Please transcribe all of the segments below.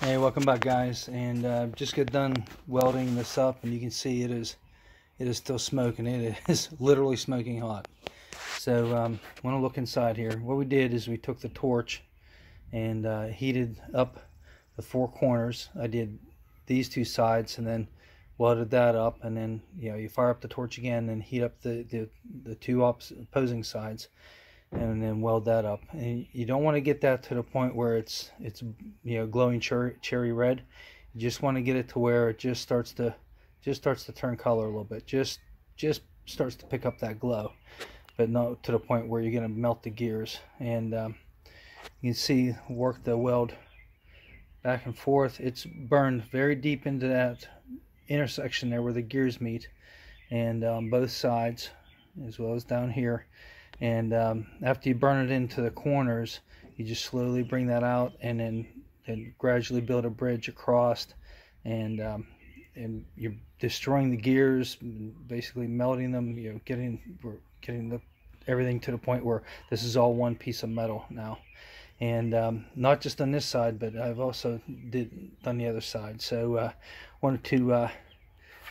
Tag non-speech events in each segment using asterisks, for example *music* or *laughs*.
Hey, welcome back, guys. And uh, just got done welding this up, and you can see it is it is still smoking. It is *laughs* literally smoking hot. So um, want to look inside here. What we did is we took the torch and uh, heated up the four corners. I did these two sides and then welded that up, and then you know you fire up the torch again and heat up the the, the two opposing sides and then weld that up. And you don't want to get that to the point where it's it's you know glowing cherry cherry red. You just want to get it to where it just starts to just starts to turn color a little bit. Just just starts to pick up that glow, but not to the point where you're going to melt the gears. And um, you can see work the weld back and forth. It's burned very deep into that intersection there where the gears meet, and um, both sides, as well as down here and um, after you burn it into the corners you just slowly bring that out and then and gradually build a bridge across. And um, and you're destroying the gears basically melting them you know getting getting the everything to the point where this is all one piece of metal now. And um, not just on this side but I've also did done the other side. So uh, wanted to uh,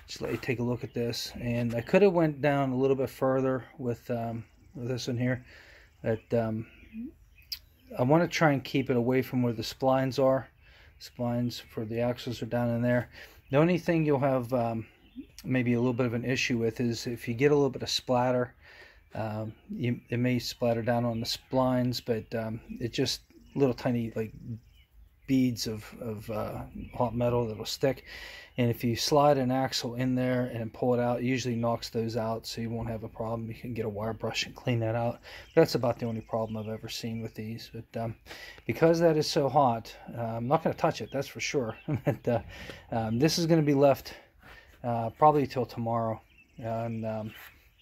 just let you take a look at this. And I could have went down a little bit further with um, this one here that um, I want to try and keep it away from where the splines are. Splines for the axles are down in there. The only thing you'll have um, maybe a little bit of an issue with is if you get a little bit of splatter um, you, it may splatter down on the splines but um, it just little tiny like beads of, of uh, hot metal that'll stick. And if you slide an axle in there and pull it out it usually knocks those out so you won't have a problem. You can get a wire brush and clean that out. That's about the only problem I've ever seen with these but um, because that is so hot uh, I'm not going to touch it that's for sure. *laughs* But uh, um, this is going to be left uh, probably till tomorrow and um,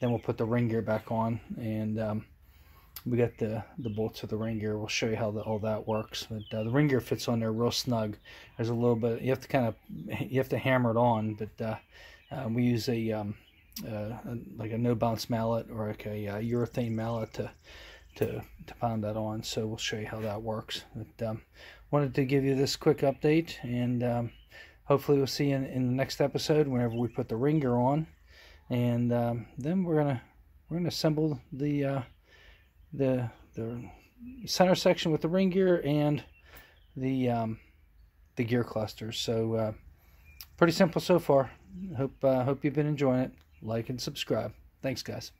then we'll put the ring gear back on and um, we got the the bolts of the ring gear. We'll show you how the, all that works but uh, the ring gear fits on there real snug. There's a little bit you have to kind of you have to hammer it on but uh, uh, we use a, um, uh, like a no bounce mallet or like a uh, urethane mallet to to to pound that on. So we'll show you how that works. But um, wanted to give you this quick update and um, hopefully we'll see you in, in the next episode whenever we put the ring gear on. And um, then we're gonna we're gonna assemble the uh, the the center section with the ring gear and the um, the gear clusters. So uh, pretty simple so far. Hope uh, hope you've been enjoying it. Like and subscribe. Thanks, guys.